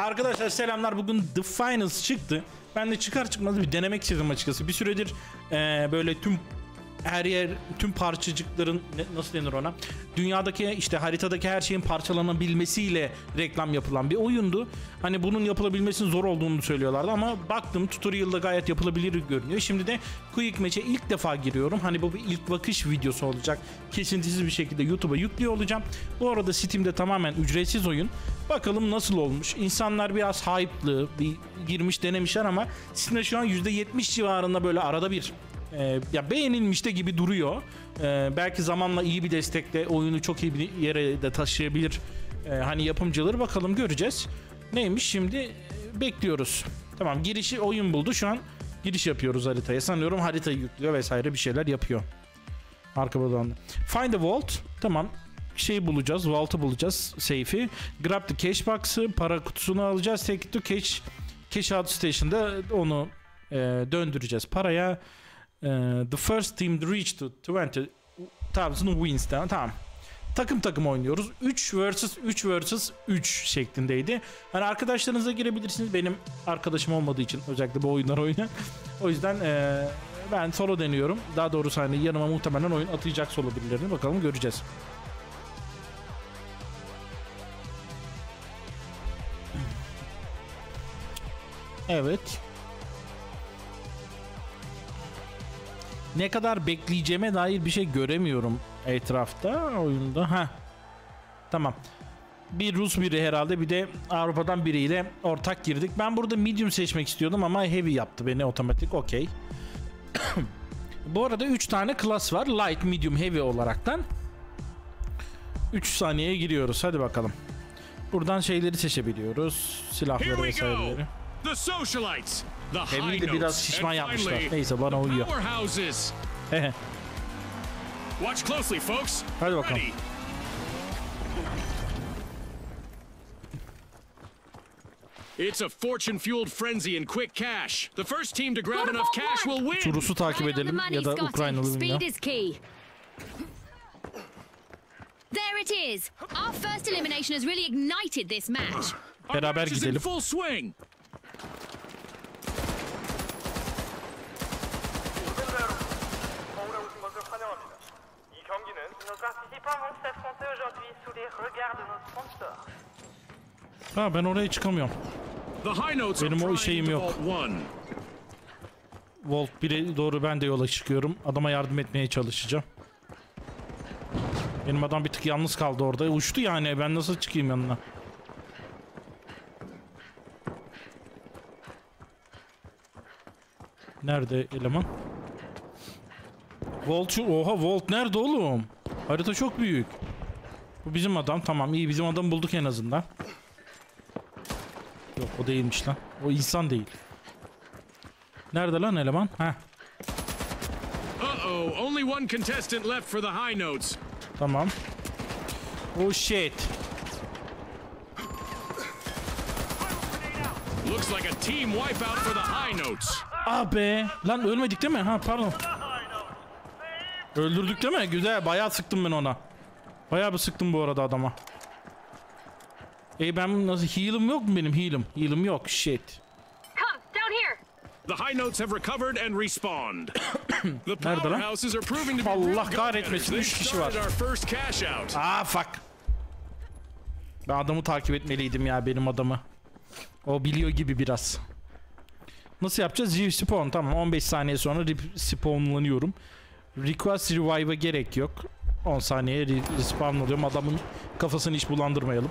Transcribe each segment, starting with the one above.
Arkadaşlar selamlar. Bugün The Finals çıktı. Ben de çıkar çıkmaz bir denemek istedim açıkçası. Bir süredir eee, böyle tüm her yer, tüm parçacıkların nasıl denir ona? Dünyadaki işte haritadaki her şeyin parçalanabilmesiyle reklam yapılan bir oyundu. Hani bunun yapılabilmesinin zor olduğunu söylüyorlardı ama baktım tutorial'da gayet yapılabilir görünüyor. Şimdi de Quick Match'e ilk defa giriyorum. Hani bu bir ilk bakış videosu olacak. Kesintisiz bir şekilde YouTube'a yüklüyor olacağım. Bu arada Steam'de tamamen ücretsiz oyun. Bakalım nasıl olmuş. İnsanlar biraz hype'lı, bir girmiş denemişler ama Steam'de şu an %70 civarında böyle arada bir e, ya beğenilmiş de gibi duruyor. E, belki zamanla iyi bir destekle oyunu çok iyi bir yere de taşıyabilir. E, hani yapımcıları bakalım göreceğiz. Neymiş şimdi E, bekliyoruz. Tamam girişi oyun buldu. Şu an giriş yapıyoruz haritaya. Sanıyorum haritayı yüklüyor vesaire bir şeyler yapıyor. Arka badanda. Find the vault. Tamam. Şeyi bulacağız. Vault'u bulacağız. Safe'i. Grab the cash box'ı. Para kutusunu alacağız. Take it to cash. Cash out station'da onu e, döndüreceğiz. Paraya the first team to reach to 20,000 wins. Tamam. Takım takım oynuyoruz. 3 vs 3 vs 3 şeklindeydi. Hani arkadaşlarınıza girebilirsiniz. Benim arkadaşım olmadığı için özellikle bu oyunlar oynayan. O yüzden e, ben solo deniyorum. Daha doğrusu hani yanıma muhtemelen oyun atayacak solo birilerini. Bakalım göreceğiz. Evet. Ne kadar bekleyeceğime dair bir şey göremiyorum etrafta oyunda. Ha. Tamam. Bir Rus biri herhalde bir de Avrupa'dan biriyle ortak girdik. Ben burada medium seçmek istiyordum ama heavy yaptı beni otomatik. Okey. Bu arada 3 tane klas var. Light, medium, heavy olaraktan. 3 saniyeye giriyoruz. Hadi bakalım. Buradan şeyleri seçebiliyoruz. Silahları vesaireleri. The socialites. The Heavy high de biraz notes. şişman yapmışlar. finally, Neyse bana uyuyor. powerhouses. Watch closely, folks. Hadi bakalım. Ready. It's a fortune-fueled frenzy and quick cash. The first team to grab enough cash will win. Şu Rus'u takip Right on the edelim money, ya da Scotty. Ukraynalı Speed bilmiyorum. is key. There it is. Our first elimination has really ignited this match. Our Beraber match is in gidelim. full swing. Ha ben oraya çıkamıyorum. Benim o şeyim yok. Volt 1'e doğru ben de yola çıkıyorum. Adama yardım etmeye çalışacağım. Benim adam bir tık yalnız kaldı orada. Uçtu yani. Ben nasıl çıkayım yanına? Nerede eleman? Volt. Oha Volt nerede oğlum? Harita çok büyük. Bu bizim adam. Tamam iyi bizim adamı bulduk en azından. O değilmiş lan. O insan değil. Nerede lan eleman? Ha Uh-oh, only one contestant left for the high notes. tamam. Oh shit. Looks like a team wipeout for the high notes. Ah be. Lan ölmedik değil mi? Ha pardon. Öldürdük değil mi? Güzel. Bayağı sıktım ben ona. Bayağı bir sıktım bu arada adama. E ben nasıl heal'ım yok mu benim heal'ım? Heal'ım yok. Shit. The high notes have recovered and respawned. the powerhouses are proving to be Allah kahretmesin, go-getters. üç They've kişi var. Ah fuck. Ben adamı takip etmeliydim ya benim adamı. O biliyor gibi biraz. Nasıl yapacağız? Respawn tamam 15 saniye sonra respawnlanıyorum. Request revive'a gerek yok. 10 saniye re- respawn oluyorum. Adamın kafasını hiç bulandırmayalım.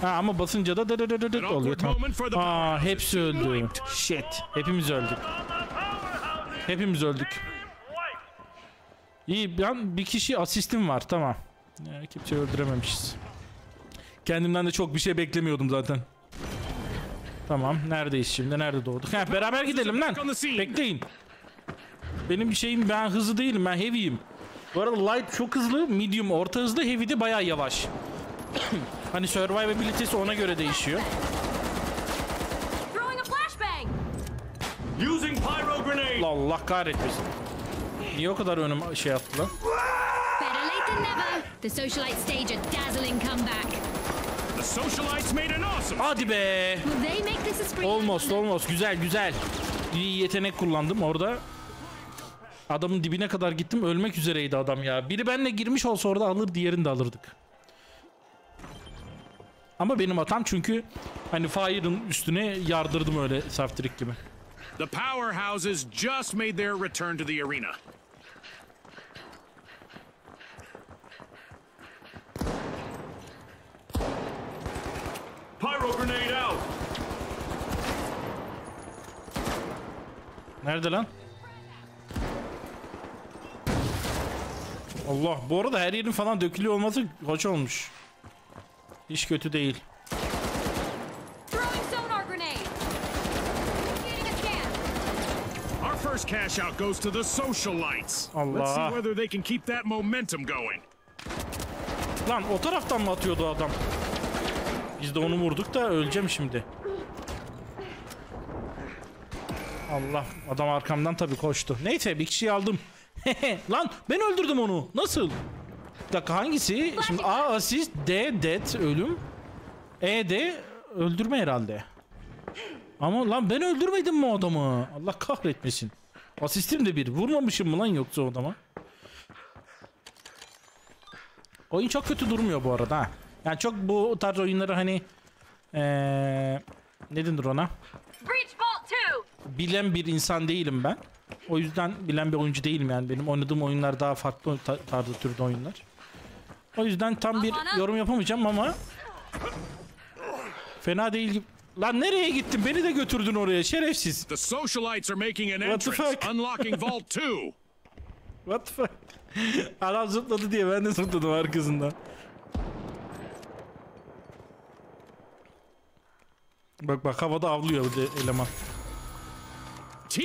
Ha ama basınca da dı dı dı dı dı An oluyor tamam. Aa hepsi öldü. Shit. Hepimiz öldük. Hepimiz öldük. İyi ben bir kişi asistim var tamam. Ya, kimseyi öldürememişiz. Kendimden de çok bir şey beklemiyordum zaten. Tamam neredeyiz şimdi nerede doğduk? Ha, beraber gidelim lan. Bekleyin. Benim şeyim ben hızlı değilim ben heavy'yim. Bu arada light çok hızlı, medium orta hızlı, heavy de bayağı yavaş. Hani survivability'si ona göre değişiyor. Using pyro grenade. Allah kahretmesin. Niye o kadar önüm şey yaptılar? Better late than never. The socialite stage a dazzling comeback. The socialites made an awesome. Hadi be. Almost almost güzel güzel. İyi yetenek kullandım orada. Adamın dibine kadar gittim ölmek üzereydi adam ya. Biri benle girmiş olsa orada alır diğerini de alırdık. Ama benim hatam çünkü hani Fire'ın üstüne yardırdım öyle saftirik gibi. The powerhouses just made their return to the arena. Pyro grenade out! Nerede lan? Allah bu arada her yerin falan dökülüyor olması hoş olmuş. Hiç kötü değil. First cash out goes to the socialites. Allah. Let's see whether they can keep that momentum going. Lan o taraftan mı atıyordu adam? Biz de onu vurduk da öleceğim şimdi. Allah adam arkamdan tabii koştu. Neyse bir kişiyi aldım. Lan ben öldürdüm onu. Nasıl? Bir dakika hangisi? Şimdi A asist, D death ölüm. E de öldürme herhalde. Ama lan ben öldürmedim mi adamı? Allah kahretmesin. Asistim de bir. Vurmamışım mı lan yoksa o adama? Oyun çok kötü durmuyor bu arada ha. Yani çok bu tarz oyunları hani eee ne denir ona? Breach vault 2. Bilen bir insan değilim ben. O yüzden bilen bir oyuncu değilim yani. Benim oynadığım oyunlar daha farklı ta- tarzı türde oyunlar. O yüzden tam bir yorum yapamayacağım ama fena değil gibi. Lan nereye gittin? Beni de götürdün oraya şerefsiz. The socialites are making an What the entrance, fuck? unlocking Vault 2. What the fuck? Adam zıpladı diye ben de zıpladım arkasından. Bak bak havada avlıyor bir de eleman.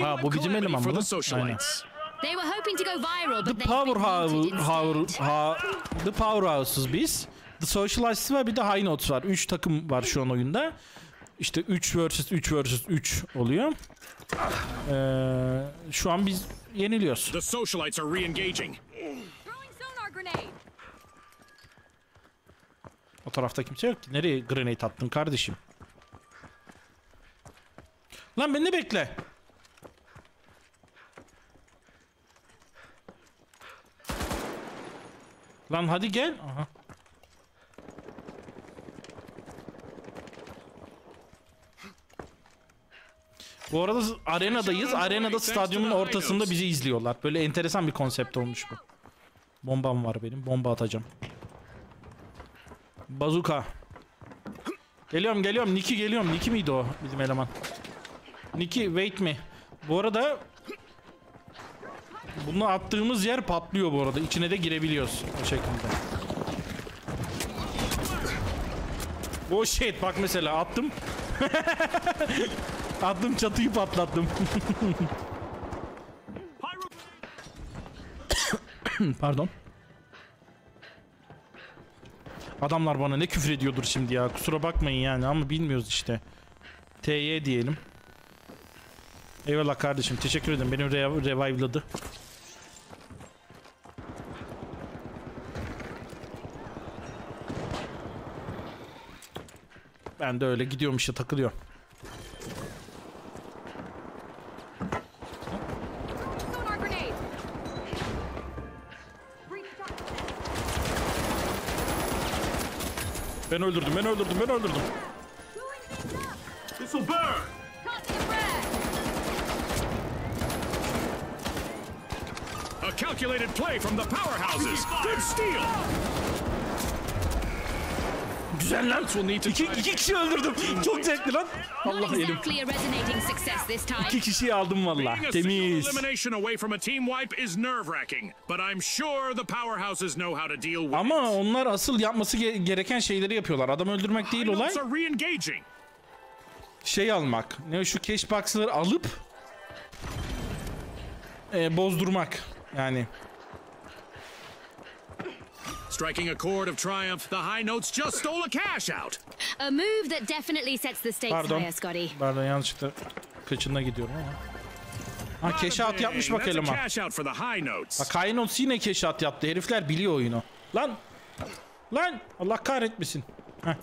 Ha, bu bizim eleman da. socialites. They were hoping to go viral, The but been Powerhouse, ha, The Powerhouse'uz biz. The Socialists var bir de High Notes var. 3 takım var şu an oyunda. İşte 3 vs 3 vs 3 oluyor. Ee, şu an biz yeniliyoruz. The socialites are re-engaging. O tarafta kimse yok ki. Nereye grenade attın kardeşim? Lan beni bekle. Lan hadi gel. Aha. Bu arada arenadayız. Arenada stadyumun ortasında bizi izliyorlar. Böyle enteresan bir konsept olmuş bu. Bombam var benim. Bomba atacağım. Bazuka. Geliyorum geliyorum. Niki geliyorum. Niki miydi o bizim eleman? Niki wait me. Bu arada bunu attığımız yer patlıyor bu arada. İçine de girebiliyoruz o şekilde. Oh shit bak mesela attım. attım çatıyı patlattım. Pardon. Adamlar bana ne küfür ediyordur şimdi ya. Kusura bakmayın yani ama bilmiyoruz işte. TY diyelim. Eyvallah kardeşim. Teşekkür ederim. Beni re- revive'ladı. Ben de öyle gidiyorum işte takılıyor. Sonar grenade. Breach Ben öldürdüm, ben öldürdüm, ben öldürdüm. Burn! A calculated play from the powerhouses. Good steal. Güzel lan. İki, iki kişi öldürdüm. Çok zevkli lan. Allah elim. İki kişiyi aldım valla. Temiz. Ama onlar asıl yapması ge- gereken şeyleri yapıyorlar. Adam öldürmek değil olay. Şey almak. Ne şu cash box'ları alıp e, bozdurmak. Yani Striking a chord of triumph, the high notes just stole a cash out. A move that definitely sets the stakes Pardon. higher, Scotty. Pardon yanlışlıkla kıçına gidiyorum ama. Ha keşat yapmış bak eleman. cash out for the high notes. Bak Kaynots yine keşat yaptı. Herifler biliyor oyunu. Lan. Lan. Allah kahretmesin. Heh.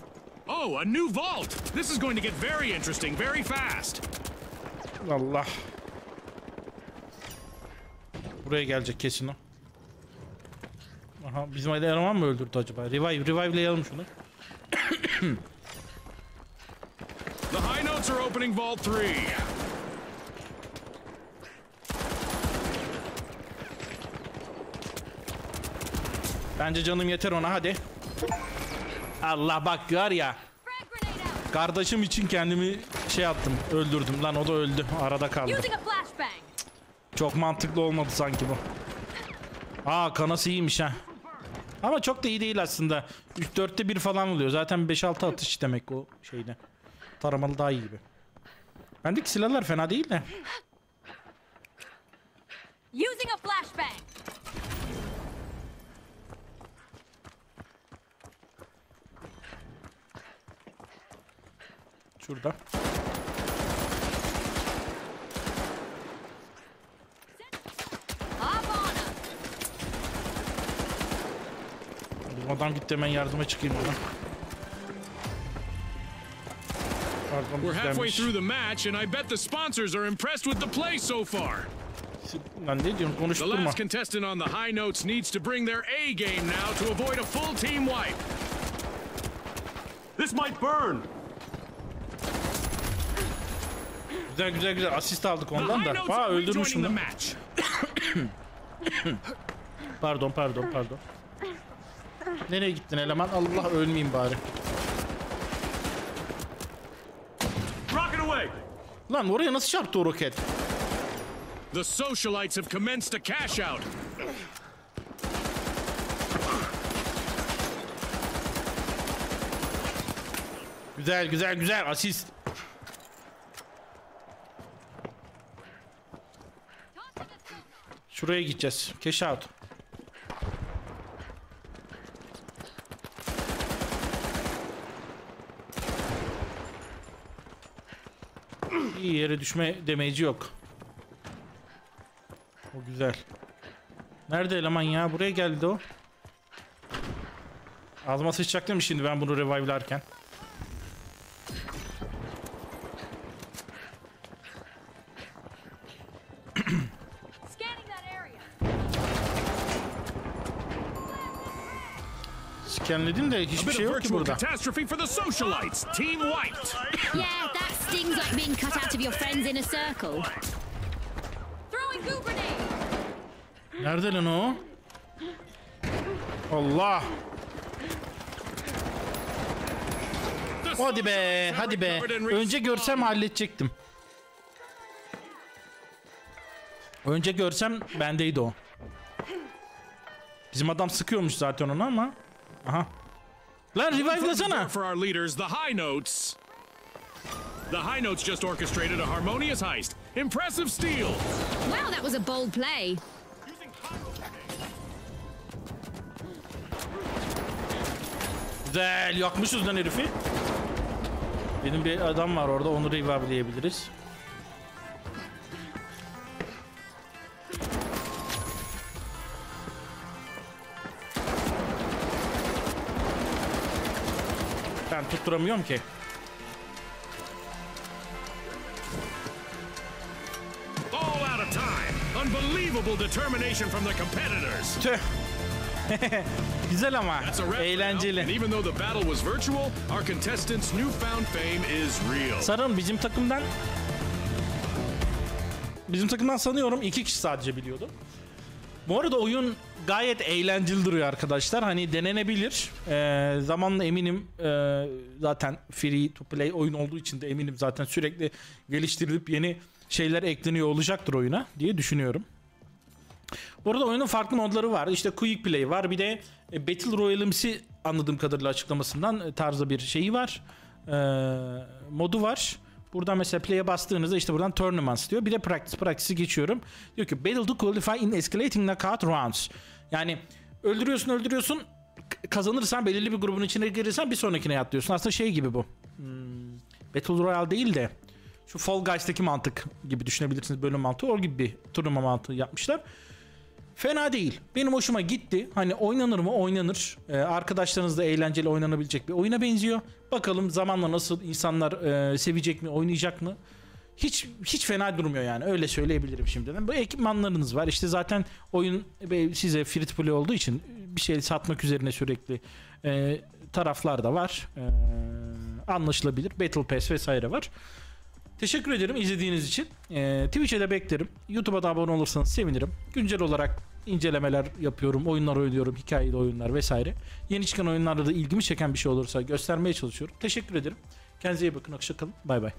Oh, a new vault! This is going to get very interesting very fast. Allah. Buraya gelecek kesin o. Aha bizim eleman mı öldürdü acaba? Revive, revive'layalım şunu. The high notes are opening vault three. Bence canım yeter ona hadi. Allah bak var ya. Kardeşim için kendimi şey yaptım. Öldürdüm lan o da öldü. Arada kaldı. Çok mantıklı olmadı sanki bu. Aa kanası iyiymiş ha. Ama çok da iyi değil aslında. 3-4'te 1 falan oluyor. Zaten 5-6 atış demek o şeyde. Taramalı daha iyi gibi. Bendeki silahlar fena değil de. Using a flashbang. Şurada. Up on 'em. Bizim adam gitti hemen yardıma çıkayım ona. Pardon We're halfway through the match, and I bet the sponsors are impressed with the play so far. Lan ne diyorsun The konuşturma. last contestant on the high notes needs to bring their A game now to avoid a full team wipe. This might burn. Güzel güzel güzel asist aldık The ondan da. are öldürmüş the. Pardon pardon pardon. Nereye gittin eleman? Allah ölmeyeyim bari. Lan oraya nasıl çarptı o roket? The socialites have commenced a cash out. Güzel güzel güzel asist. Şuraya gideceğiz. Cash out. İyi yere düşme demeci yok. O güzel. Nerede eleman ya? Buraya geldi o. Ağzıma sıçacak değil mi şimdi ben bunu revive'larken? Scanning that area. Scanledin de hiçbir şey yok ki virtual burada. catastrophe for the socialites. Team wiped. Stings like being cut out of your friends in a circle. Throwing goo grenade. Nerede lan o? Allah. Hadi be, hadi be. Önce görsem halledecektim. Önce görsem bendeydi o. Bizim adam sıkıyormuş zaten onu ama. Aha. Lan revive'lasana. The high notes. Just orchestrated a harmonious heist. Impressive steal. Wow, that was a bold play. Güzel yakmışız lan herifi. Benim bir adam var orada onu revive'layabiliriz. Ben tutturamıyorum ki. Unbelievable determination from the competitors. Tüh. Güzel ama. Eğlenceli. even though the battle was virtual, our contestants' newfound fame is real. Sarın bizim takımdan bizim takımdan sanıyorum iki kişi sadece biliyordu. Bu arada oyun gayet eğlenceli duruyor arkadaşlar. Hani denenebilir. Ee, zamanla eminim e, zaten free to play oyun olduğu için de eminim zaten sürekli geliştirilip yeni şeyler ekleniyor olacaktır oyuna diye düşünüyorum. Bu arada oyunun farklı modları var. İşte Quick Play var. Bir de e, Battle Royale'imsi anladığım kadarıyla açıklamasından e, tarzda bir şeyi var. Ee, modu var. Buradan mesela play'e bastığınızda işte buradan tournaments diyor. Bir de practice. Practice'i geçiyorum. Diyor ki battle to qualify in escalating knockout rounds. Yani öldürüyorsun öldürüyorsun kazanırsan belirli bir grubun içine girirsen bir sonrakine atlıyorsun. Aslında şey gibi bu. Hmm, Battle Royale değil de şu Fall Guys'taki mantık gibi düşünebilirsiniz bölüm mantığı. O gibi bir turnuva mantığı yapmışlar. Fena değil. Benim hoşuma gitti. Hani oynanır mı? Oynanır. Ee, arkadaşlarınızla eğlenceli oynanabilecek bir oyuna benziyor. Bakalım zamanla nasıl insanlar e, sevecek mi, oynayacak mı? Hiç hiç fena durmuyor yani. Öyle söyleyebilirim şimdiden. Bu ekipmanlarınız var. İşte zaten oyun e, size free to play olduğu için bir şey satmak üzerine sürekli e, taraflar da var. E, anlaşılabilir. Battle Pass vesaire var. Teşekkür ederim izlediğiniz için. Ee, Twitch'e de beklerim. YouTube'a da abone olursanız sevinirim. Güncel olarak incelemeler yapıyorum, oyunlar oynuyorum, hikayeli oyunlar vesaire. Yeni çıkan oyunlarda da ilgimi çeken bir şey olursa göstermeye çalışıyorum. Teşekkür ederim. Kendinize iyi bakın. Hoşçakalın. Bay bay.